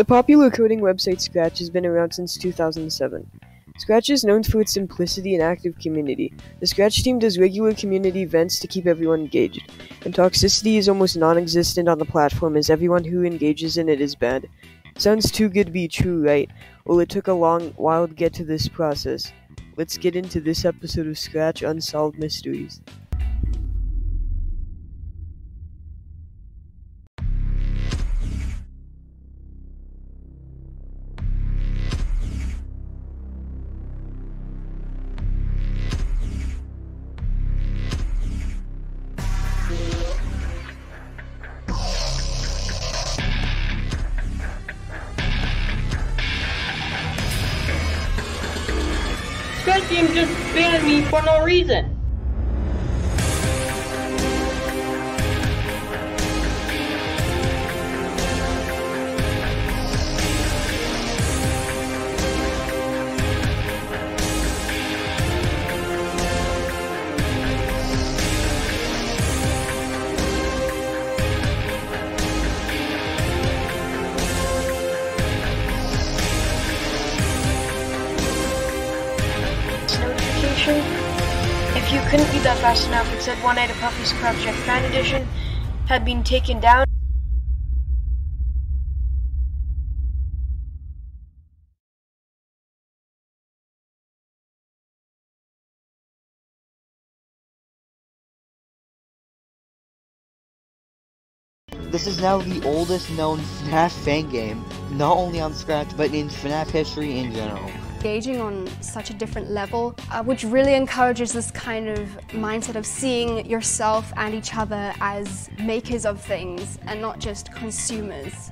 The popular coding website Scratch has been around since 2007. Scratch is known for its simplicity and active community. The Scratch team does regular community events to keep everyone engaged, and toxicity is almost non existent on the platform as everyone who engages in it is banned. Sounds too good to be true, right? Well, it took a long while to get to this process. Let's get into this episode of Scratch Unsolved Mysteries. Just banned me for no reason. Notification. If you couldn't read that fast enough, it said One Night at Puffy's Crab Shack Fan Edition had been taken down. This is now the oldest known FNAF fan game, not only on Scratch, but in FNAF history in general. Engaging on such a different level, uh, which really encourages this kind of mindset of seeing yourself and each other as makers of things and not just consumers.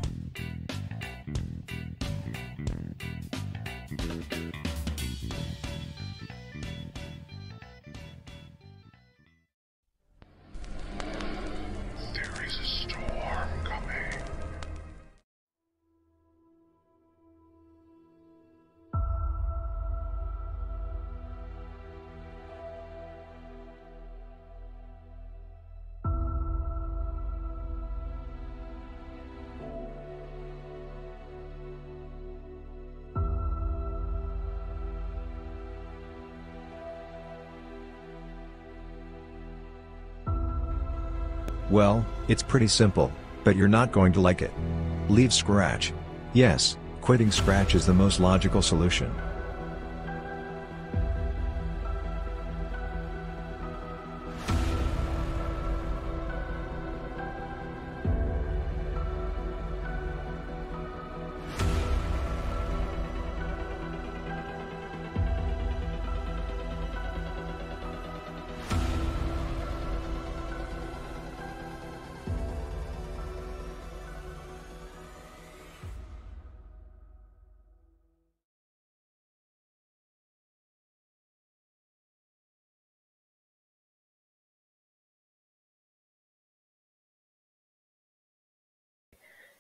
Well, it's pretty simple, but you're not going to like it. Leave Scratch. Yes, quitting Scratch is the most logical solution.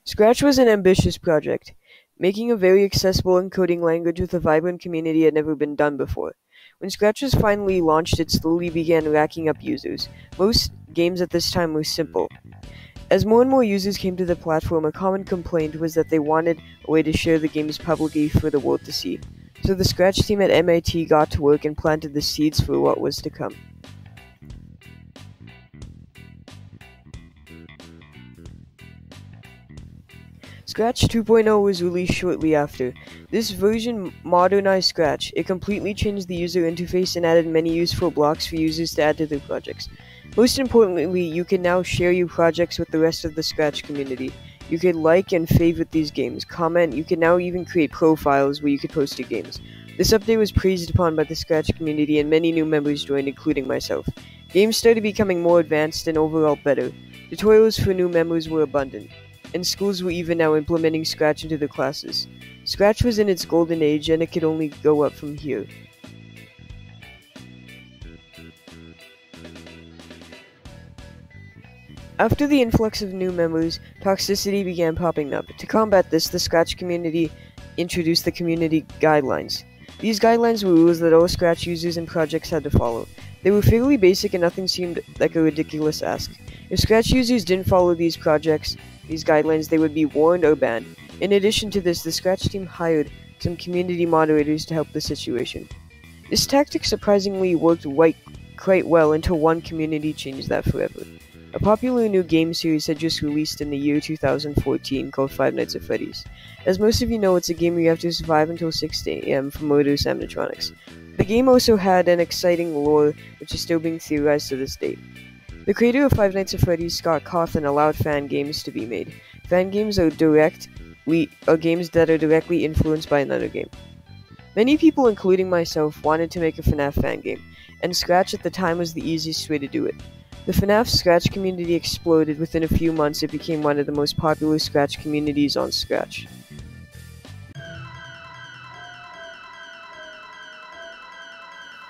Scratch was an ambitious project. Making a very accessible encoding language with a vibrant community had never been done before. When Scratch was finally launched, it slowly began racking up users. Most games at this time were simple. As more and more users came to the platform, a common complaint was that they wanted a way to share the games publicly for the world to see. So the Scratch team at MIT got to work and planted the seeds for what was to come. Scratch 2.0 was released shortly after. This version modernized Scratch. It completely changed the user interface and added many useful blocks for users to add to their projects. Most importantly, you can now share your projects with the rest of the Scratch community. You can like and favorite these games, comment, you can now even create profiles where you can post your games. This update was praised upon by the Scratch community and many new members joined, including myself. Games started becoming more advanced and overall better. Tutorials for new members were abundant and schools were even now implementing Scratch into their classes. Scratch was in its golden age and it could only go up from here. After the influx of new members, toxicity began popping up. To combat this, the Scratch community introduced the community guidelines. These guidelines were rules that all Scratch users and projects had to follow. They were fairly basic and nothing seemed like a ridiculous ask. If Scratch users didn't follow these projects, these guidelines, they would be warned or banned. In addition to this, the Scratch team hired some community moderators to help the situation. This tactic surprisingly worked quite well until one community changed that forever. A popular new game series had just released in the year 2014 called Five Nights at Freddy's. As most of you know, it's a game where you have to survive until 6 a.m. for Modus Animatronics. The game also had an exciting lore, which is still being theorized to this date. The creator of Five Nights at Freddy's, Scott Cawthon, allowed fan games to be made. Fan games are directly are games that are directly influenced by another game. Many people, including myself, wanted to make a FNAF fan game, and Scratch at the time was the easiest way to do it. The FNAF Scratch community exploded within a few months. It became one of the most popular Scratch communities on Scratch.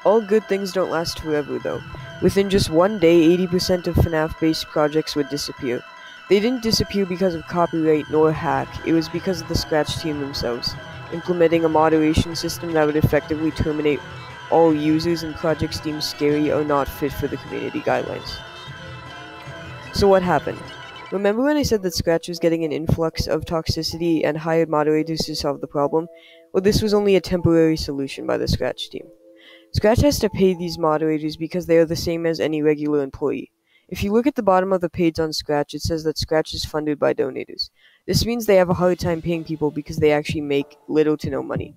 All good things don't last forever, though. Within just one day, 80% of FNAF-based projects would disappear. They didn't disappear because of copyright nor hack, it was because of the Scratch team themselves, implementing a moderation system that would effectively terminate all users and projects deemed scary or not fit for the community guidelines. So what happened? Remember when I said that Scratch was getting an influx of toxicity and hired moderators to solve the problem? Well, this was only a temporary solution by the Scratch team. Scratch has to pay these moderators because they are the same as any regular employee. If you look at the bottom of the page on Scratch, it says that Scratch is funded by donators. This means they have a hard time paying people because they actually make little to no money.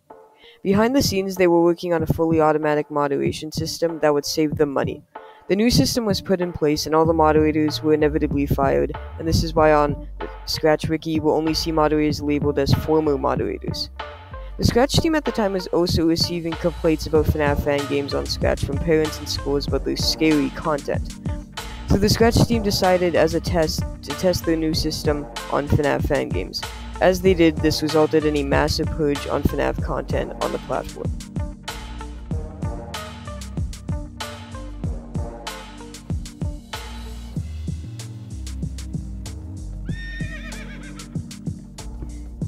Behind the scenes, they were working on a fully automatic moderation system that would save them money. The new system was put in place and all the moderators were inevitably fired, and this is why on Scratch Wiki you will only see moderators labeled as former moderators. The Scratch team at the time was also receiving complaints about FNAF fan games on Scratch from parents and schools about their scary content. So the Scratch team decided as a test to test their new system on FNAF fan games. As they did, this resulted in a massive purge on FNAF content on the platform.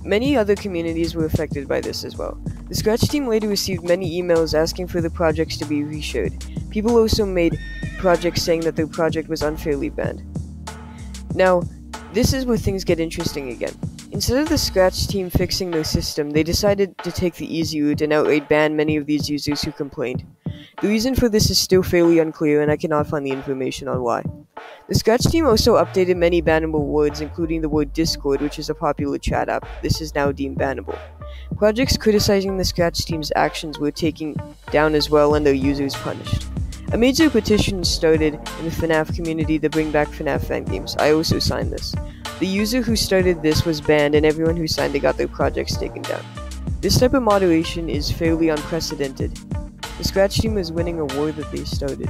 Many other communities were affected by this as well. The Scratch team later received many emails asking for the projects to be reshared. People also made projects saying that their project was unfairly banned. Now, this is where things get interesting again. Instead of the Scratch team fixing their system, they decided to take the easy route and outright ban many of these users who complained. The reason for this is still fairly unclear, and I cannot find the information on why. The Scratch team also updated many bannable words, including the word Discord, which is a popular chat app. This is now deemed bannable. Projects criticizing the Scratch team's actions were taken down as well, and their users punished. A major petition started in the FNAF community to bring back FNAF fan games. I also signed this. The user who started this was banned, and everyone who signed it got their projects taken down. This type of moderation is fairly unprecedented. The Scratch team is winning a war that they started.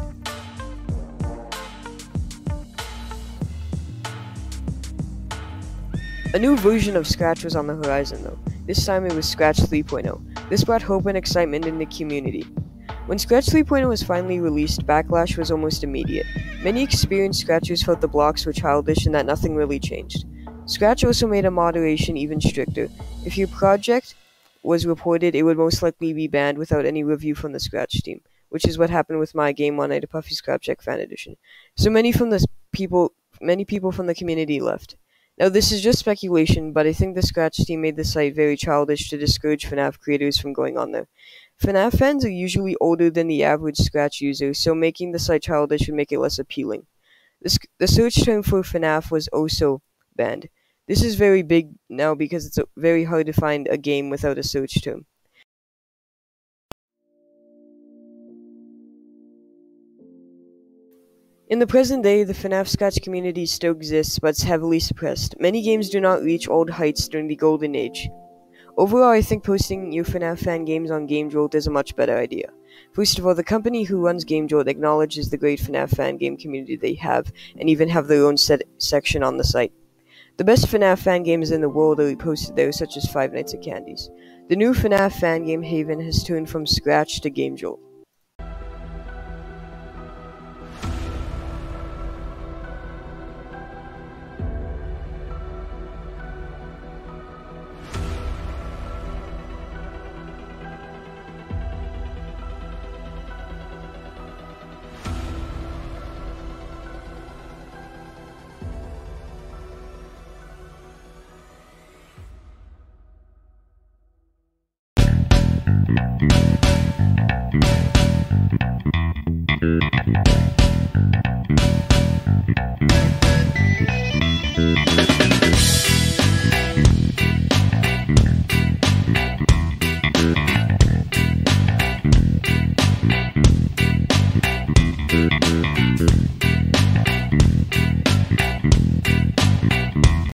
A new version of Scratch was on the horizon, though. This time it was Scratch 3.0. This brought hope and excitement in the community. When Scratch 3.0 was finally released, backlash was almost immediate. Many experienced Scratchers felt the blocks were childish and that nothing really changed. Scratch also made a moderation even stricter. If your project was reported, it would most likely be banned without any review from the Scratch team, which is what happened with my game One Night at Puffy's Crab Shack fan edition. So many from the people, many people from the community left. Now, this is just speculation, but I think the Scratch team made the site very childish to discourage FNAF creators from going on there. FNAF fans are usually older than the average Scratch user, so making the site childish would make it less appealing. The, the search term for FNAF was also banned. This is very big now because it's very hard to find a game without a search term. In the present day, the FNAF Scratch community still exists, but it's heavily suppressed. Many games do not reach old heights during the golden age. Overall, I think posting your FNAF fan games on GameJolt is a much better idea. First of all, the company who runs GameJolt acknowledges the great FNAF fan game community they have, and even have their own set section on the site. The best FNAF fan games in the world are posted there, such as Five Nights at Candy's. The new FNAF fan game Haven has turned from Scratch to GameJolt.